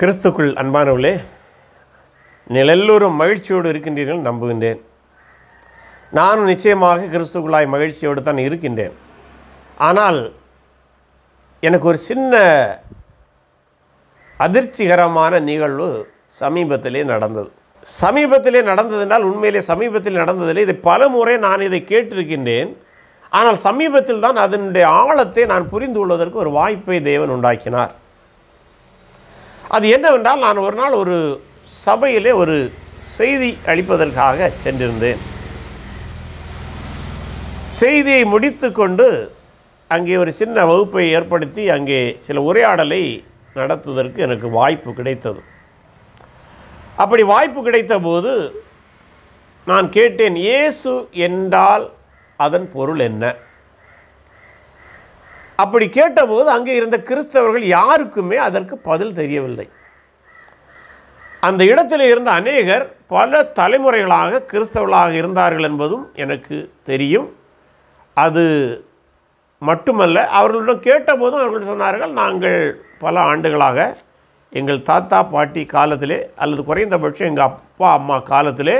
கிறிஸ்துக்குள் அன்பானவர்களே நீங்கள் எல்லோரும் மகிழ்ச்சியோடு இருக்கின்றீர்கள் நம்புகின்றேன். நானும் நிச்சயமாக கிறிஸ்துக்குள்ளாய் மகிழ்ச்சியோடு தான் இருக்கின்றேன். ஆனால் எனக்கு ஒரு சின்ன அதிர்ச்சிகரமான நிகழ்வு சமீபத்திலே நடந்தது. சமீபத்திலே நடந்ததென்றால் உண்மையிலே சமீபத்தில் நடந்ததில்லை. இதை பல முறை நான் இதை கேட்டிருக்கின்றேன். ஆனால் சமீபத்தில் தான் அதனுடைய ஆழத்தை நான் புரிந்து கொள்வதற்கு ஒரு வாய்ப்பை தேவன் உண்டாக்கினார். அது என்னவென்றால் நான் ஒரு நாள் ஒரு சபையிலே ஒரு செய்தி அளிப்பதற்காக சென்றிருந்தேன். செய்தியை முடித்துக்கொண்டு அங்கே ஒரு சின்ன வகுப்பை ஏற்படுத்தி அங்கே சில உரையாடலை நடத்துவதற்கு எனக்கு வாய்ப்பு கிடைத்தது. அப்படி வாய்ப்பு கிடைத்த போது நான் கேட்டேன் இயேசு என்றால் அதன் பொருள் என்ன? அப்படி கேட்டபோது அங்கே இருந்த கிறிஸ்தவர்கள் யாருக்குமே அதற்கு பதில் தெரியவில்லை. அந்த இடத்தில் இருந்த அநேகர் பல தலைமுறைகளாக கிறிஸ்தவர்களாக இருந்தார்கள் என்பதும் எனக்கு தெரியும். அது மட்டுமல்ல அவர்களிடம் கேட்டபோதும் அவர்கள் சொன்னார்கள் நாங்கள் பல ஆண்டுகளாக எங்கள் தாத்தா பாட்டி காலத்திலே அல்லது குறைந்தபட்சம் எங்கள் அப்பா அம்மா காலத்திலே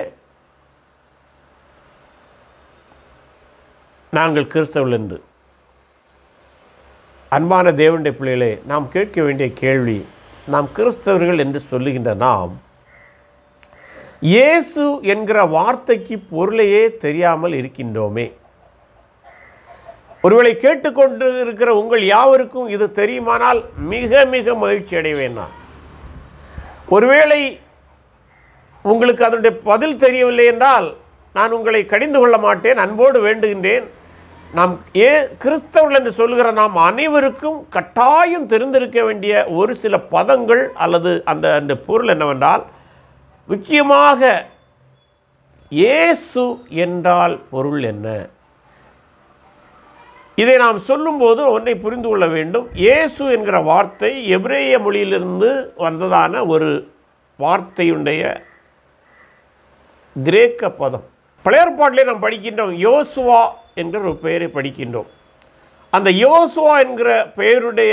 நாங்கள் கிறிஸ்தவர்கள் என்று அன்பான தேவனுடைய பிள்ளைகளே நாம் கேட்க வேண்டிய கேள்வி நாம் கிறிஸ்தவர்கள் என்று சொல்லுகின்ற நாம் இயேசு என்கிற வார்த்தைக்கு பொருளையே தெரியாமல் இருக்கின்றோமே. ஒருவேளை கேட்டுக்கொண்டு இருக்கிற உங்கள் யாவருக்கும் இது தெரியுமானால் மிக மிக மகிழ்ச்சி அடைவேன் நான். ஒருவேளை உங்களுக்கு அதனுடைய பதில் தெரியவில்லை என்றால் நான் உங்களை கடிந்து கொள்ள மாட்டேன் அன்போடு வேண்டுகின்றேன். நாம் ஏ கிறிஸ்தவர்கள் என்று சொல்கிற நாம் அனைவருக்கும் கட்டாயம் தெரிந்திருக்க வேண்டிய ஒரு சில பதங்கள் அல்லது அந்த அந்த பொருள் என்னவென்றால் முக்கியமாக இயேசு என்றால் பொருள் என்ன? இதை நாம் சொல்லும்போது ஒன்றை புரிந்து கொள்ள வேண்டும். இயேசு என்கிற வார்த்தை எபிரேய மொழியிலிருந்து வந்ததான ஒரு வார்த்தையுடைய கிரேக்க பதம். பழையற்பாட்டிலே நாம் படிக்கின்றோம் யோசுவா என்கிற ஒரு பெயரை படிக்கின்றோம். அந்த யோசுவா என்கிற பெயருடைய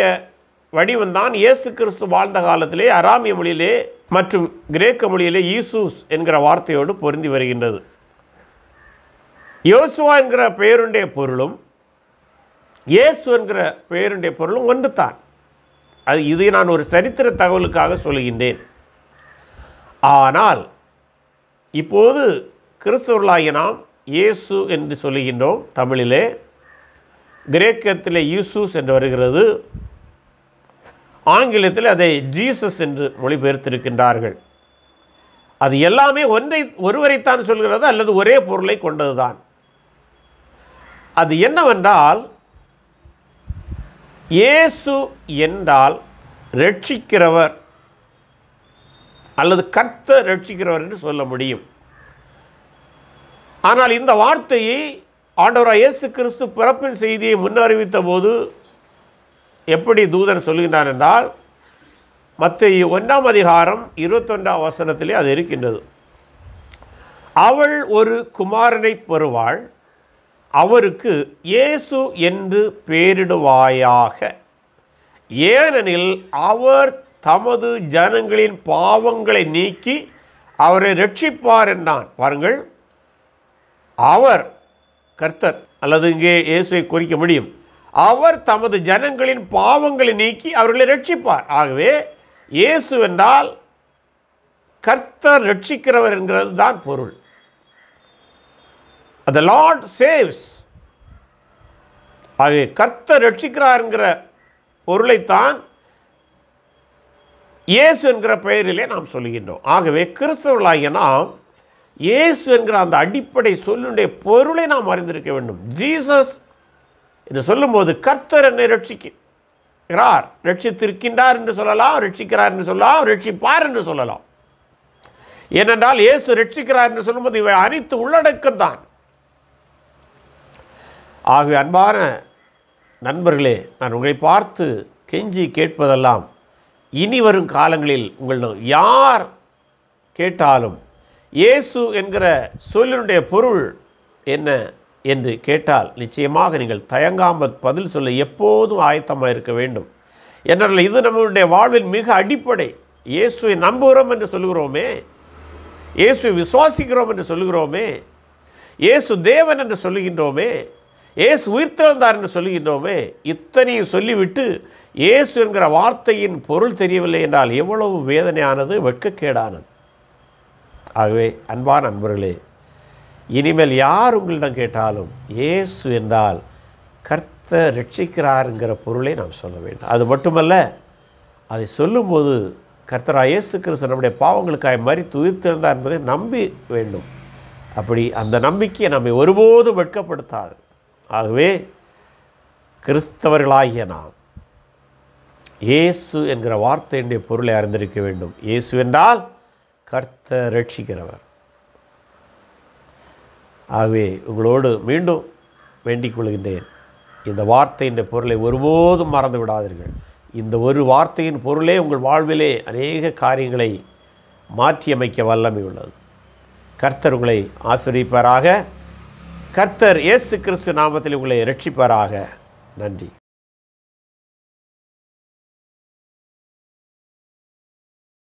வடிவம்தான் இயேசு கிறிஸ்து வாழ்ந்த காலத்திலே அராமிய மொழியிலே மற்றும் கிரேக்க மொழியிலே ஈசூஸ் என்கிற வார்த்தையோடு பொருந்தி வருகின்றது. யோசுவா என்கிற பெயருடைய பொருளும் இயேசு என்கிற பெயருடைய பொருளும் ஒன்று தான் அது இது நான் ஒரு சரித்திர தகவலுக்காக சொல்கின்றேன் ஆனால் இப்போது கிறிஸ்தவர்களாகிய நாம் இயேசு என்று சொல்லுகின்றோம் தமிழிலே. கிரேக்கத்தில் யூசூஸ் என்று வருகிறது. ஆங்கிலத்தில் அதை ஜீசஸ் என்று மொழிபெயர்த்திருக்கின்றார்கள். அது எல்லாமே ஒன்றை ஒருவரைத்தான் சொல்கிறது அல்லது ஒரே பொருளை கொண்டதுதான். அது என்னவென்றால் இயேசு என்றால் ரட்சிக்கிறவர் அல்லது கர்த்த ரட்சிக்கிறவர் என்று சொல்ல முடியும். ஆனால் இந்த வார்த்தையை ஆண்டவராக இயேசு கிறிஸ்து பிறப்பின் செய்தியை முன்னறிவித்த போது எப்படி தூதன் சொல்கின்றார் என்றால் மத்திய ஒன்றாம் அதிகாரம் இருபத்தொன்றாம் வசனத்திலே அது இருக்கின்றது. அவள் ஒரு குமாரனை பெறுவாள் அவருக்கு இயேசு என்று பெயரிடுவாயாக. ஏனெனில் அவர் தமது ஜனங்களின் பாவங்களை நீக்கி அவரை ரட்சிப்பார் என்றான். பாருங்கள் அவர் கர்த்தர் அல்லது இங்கே இயேசுவை குறிக்க முடியும். அவர் தமது ஜனங்களின் பாவங்களை நீக்கி அவர்களை ரட்சிப்பார். ஆகவே இயேசு என்றால் கர்த்தர் ரட்சிக்கிறவர் என்கிறது தான் பொருள். த லார்ட் சேவ்ஸ் ஆகவே கர்த்தர் ரட்சிக்கிறார் என்கிற பொருளைத்தான் இயேசு என்கிற பெயரிலே நாம் சொல்லுகின்றோம். ஆகவே கிறிஸ்தவர்களாகிய நாம் இயேசு என்கிற அந்த அடிப்படை சொல்லுடைய பொருளை நாம் அறிந்திருக்க வேண்டும். ஜீசஸ் என்று சொல்லும்போது கர்த்தர் என்னை ரட்சிக்கிறார். ரட்சித்திருக்கின்றார் என்று சொல்லலாம் ரட்சிக்கிறார் என்று சொல்லலாம் ரட்சிப்பார் என்று சொல்லலாம். ஏனென்றால் இயேசு ரட்சிக்கிறார் என்று சொல்லும்போது இவை அனைத்து உள்ளடக்கம்தான் ஆகவே அன்பான நண்பர்களே நான் உங்களை பார்த்து கெஞ்சி கேட்பதெல்லாம் இனி வரும் காலங்களில் உங்களிடம் யார் கேட்டாலும் இயேசு என்கிற சொல்லினுடைய பொருள் என்ன என்று கேட்டால் நிச்சயமாக நீங்கள் தயங்காமல் பதில் சொல்ல எப்போதும் ஆயத்தமாக இருக்க வேண்டும். என்றால் இது நம்மளுடைய வாழ்வில் மிக அடிப்படை. இயேசுவை நம்புகிறோம் என்று சொல்லுகிறோமே. இயேசுவை விசுவாசிக்கிறோம் என்று சொல்லுகிறோமே. இயேசு தேவன் என்று சொல்லுகின்றோமே. இயேசு உயிர்த்தெழுந்தார் என்று சொல்லுகின்றோமே. இத்தனையும் சொல்லிவிட்டு இயேசு என்கிற வார்த்தையின் பொருள் தெரியவில்லை என்றால் எவ்வளவு வேதனையானது வெட்கக்கேடானது. ஆகவே அன்பான அன்பர்களே இனிமேல் யார் உங்களிடம் கேட்டாலும் இயேசு என்றால் கர்த்தர் ரட்சிக்கிறாருங்கிற பொருளை நாம் சொல்ல வேண்டும். அது மட்டுமல்ல அதை சொல்லும்போது கர்த்தரா இயேசு கிறிஸ்து நம்முடைய பாவங்களுக்காய் மறித்து உயிர்த்தெழுந்தார் என்பதை நம்பி வேண்டும். அப்படி அந்த நம்பிக்கையை நம்மை ஒருபோதும் வெட்கப்படுத்தாது. ஆகவே கிறிஸ்தவர்களாகிய நாம் இயேசு என்கிற வார்த்தையினுடைய பொருளை அறிந்திருக்க வேண்டும். இயேசு என்றால் கர்த்தர் ரட்சிக்கிறவர். ஆகவே உங்களோடு மீண்டும் வேண்டிக் கொள்கின்றேன். இந்த வார்த்தையின் பொருளை ஒருபோதும் மறந்து விடாதீர்கள். இந்த ஒரு வார்த்தையின் பொருளே உங்கள் வாழ்விலே அநேக காரியங்களை மாற்றியமைக்க வல்லமை உள்ளது. கர்த்தர் உங்களை ஆசிரியப்பாராக கர்த்தர் இயேசு கிறிஸ்து நாமத்தில் உங்களை ரட்சிப்பாராக. நன்றி.